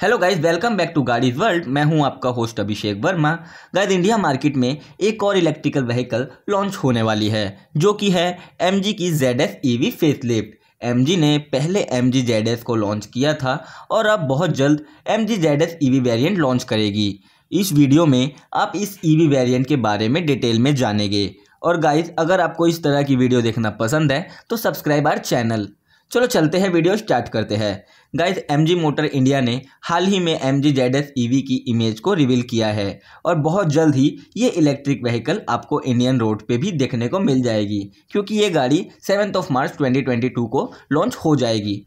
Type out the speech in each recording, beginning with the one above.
Hello guys welcome back to गाड़ीज world मैं हूँ आपका host Abhishek Verma. Guys India market में एक और इलेक्ट्रिकल व्हीकल लॉन्च होने वाली है, जो कि है M G Z S E V facelift M ने पहले एम जी को लॉन्च किया था और अब बहुत जल्द M G Z S E V variant launch करेगी। इस वीडियो में आप इस ई वी वेरियंट के बारे में डिटेल में जानेंगे। और गाइज़ अगर आपको इस तरह की वीडियो देखना पसंद है तो सब्सक्राइब आर चैनल चलो चलते हैं वीडियो स्टार्ट करते हैं। Guys M G motor India ने हाल ही में M G Z S E V की इमेज को रिवील किया है और बहुत जल्द ही ये इलेक्ट्रिक व्हीकल आपको इंडियन रोड पे भी देखने को मिल जाएगी, क्योंकि ये गाड़ी सेवन्थ ऑफ़ मार्च 2022 को लॉन्च हो जाएगी।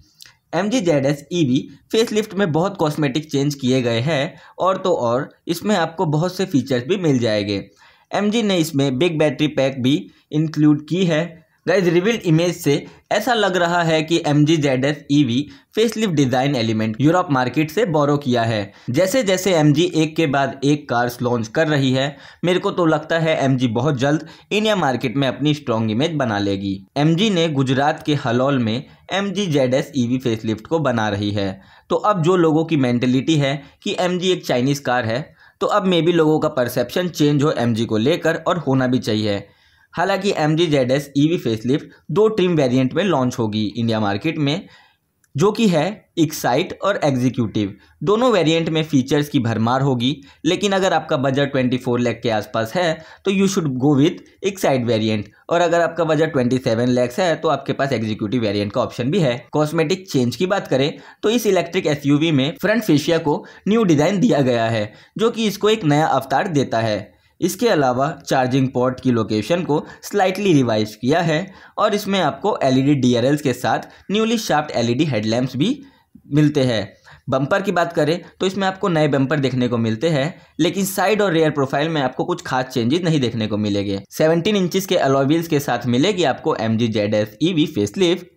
M G Z S E V facelift में बहुत कॉस्मेटिक चेंज किए गए हैं और तो और इसमें आपको बहुत से फीचर्स भी मिल जाएँगे। एम जी ने इसमें बिग बैटरी पैक भी इंक्लूड की है। गाइज़ रिवील्ड इमेज से ऐसा लग रहा है कि M G Z S E facelift design element Europe market से बोरो किया है। जैसे जैसे एम जी एक के बाद एक कार्स लॉन्च कर रही है, मेरे को तो लगता है एम जी बहुत जल्द इंडिया मार्केट में अपनी स्ट्रॉन्ग इमेज बना लेगी। एम जी ने गुजरात के हलौल में M G Z S E V facelift को बना रही है। तो अब जो लोगों की मैंटेलिटी है कि एम जी एक चाइनीज़ कार है तो अब मे भी लोगों का परसेप्शन चेंज हो एम जी को लेकर और होना भी चाहिए। हालाँकि M G Z S E V facelift दो ट्रिम वेरिएंट में लॉन्च होगी इंडिया मार्केट में, जो कि है एक्साइट और एग्जीक्यूटिव दोनों वेरिएंट में फीचर्स की भरमार होगी, लेकिन अगर आपका बजट ट्वेंटी फोर लैख के आसपास है तो you should go with excite variant और अगर आपका बजट ट्वेंटी सेवन लैक्स है तो आपके पास एग्जीक्यूटिव वेरिएंट का ऑप्शन भी है। कॉस्मेटिक चेंज की बात करें तो इस इलेक्ट्रिक एसयूवी में फ्रंट फेशिया को न्यू डिज़ाइन दिया गया है, जो कि इसको एक नया अवतार देता है। इसके अलावा चार्जिंग पोर्ट की लोकेशन को स्लाइटली रिवाइज किया है और इसमें आपको एलईडी डीआरएल्स के साथ न्यूली शार्प एलईडी हेडलैम्प्स भी मिलते हैं। बम्पर की बात करें तो इसमें आपको नए बम्पर देखने को मिलते हैं, लेकिन साइड और रेयर प्रोफ़ाइल में आपको कुछ खास चेंजेस नहीं देखने को मिलेंगे। 17 इंचेस के अलॉविल्स के साथ मिलेगी आपको M G Z S E V facelift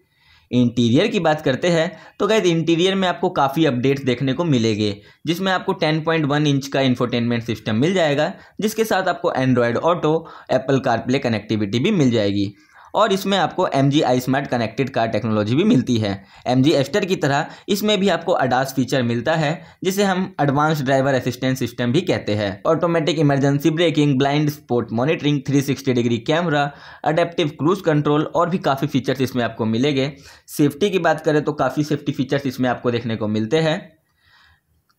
interior की बात करते हैं तो गैस इंटीरियर में आपको काफ़ी अपडेट्स देखने को मिलेंगे, जिसमें आपको 10.1 इंच का इंफोटेनमेंट सिस्टम मिल जाएगा, जिसके साथ आपको Android Auto Apple CarPlay connectivity भी मिल जाएगी। और इसमें आपको M G i smart connected car technology भी मिलती है। एम जी एस्टर की तरह इसमें भी आपको अडास फीचर मिलता है, जिसे हम एडवांस ड्राइवर असिस्टेंट सिस्टम भी कहते हैं। Automatic emergency braking blind spot monitoring 360 degree camera adaptive cruise control और भी काफ़ी फीचर्स इसमें आपको मिलेंगे। सेफ्टी की बात करें तो काफ़ी सेफ्टी फीचर्स इसमें आपको देखने को मिलते हैं।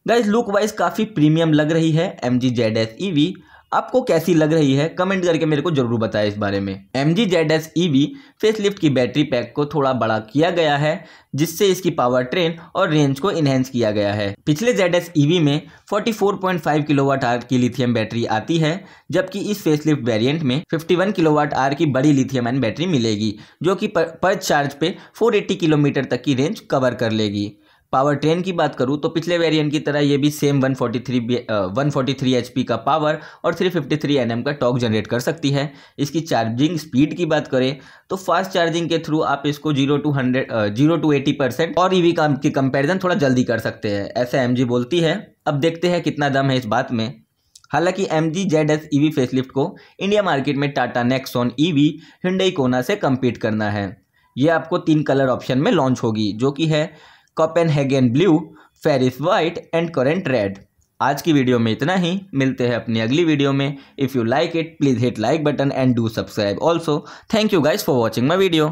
गाइज़ लुक वाइज काफ़ी प्रीमियम लग रही है M G Z S E V आपको कैसी लग रही है? कमेंट करके मेरे को ज़रूर बताएँ इस बारे में। M G Z S E V facelift की बैटरी पैक को थोड़ा बड़ा किया गया है जिससे इसकी पावर ट्रेन और रेंज को इन्हेंस किया गया है। पिछले जेड एस ई वी में 44.5 किलोवाट आर की लिथियम बैटरी आती है जबकि इस फेसलिफ्ट वेरिएंट में 51 किलोवाट आर की बड़ी लिथियम एन बैटरी मिलेगी जो कि पर, पर चार्ज पे 480 किलोमीटर तक की रेंज कवर कर लेगी। पावर ट्रेन की बात करूँ तो पिछले वेरिएंट की तरह ये भी सेम 143 143 एचपी का पावर और 353 एनएम का टॉक जनरेट कर सकती है। इसकी चार्जिंग स्पीड की बात करें तो फास्ट चार्जिंग के थ्रू आप इसको zero to hundred zero to eighty percent और ईवी का, की कंपेरिजन थोड़ा जल्दी कर सकते हैं, ऐसा एमजी बोलती है। अब देखते हैं कितना दम है इस बात में। हालाँकि M G Z S E V facelift को इंडिया मार्केट में Tata Nexon E V Hyundai Kona से कम्पीट करना है। ये आपको तीन कलर ऑप्शन में लॉन्च होगी, जो कि है Copenhagen blue Ferris white and current red आज की वीडियो में इतना ही। मिलते हैं अपनी अगली वीडियो में। If you like it please hit like button and do subscribe also thank you guys for watching my video